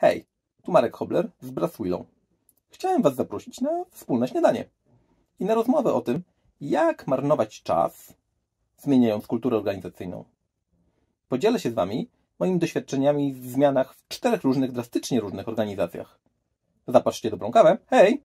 Hej, tu Marek Hobler z Braswillą. Chciałem Was zaprosić na wspólne śniadanie i na rozmowę o tym, jak marnować czas, zmieniając kulturę organizacyjną. Podzielę się z Wami moimi doświadczeniami w zmianach w czterech różnych, drastycznie różnych organizacjach. Zapatrzcie dobrą kawę. Hej!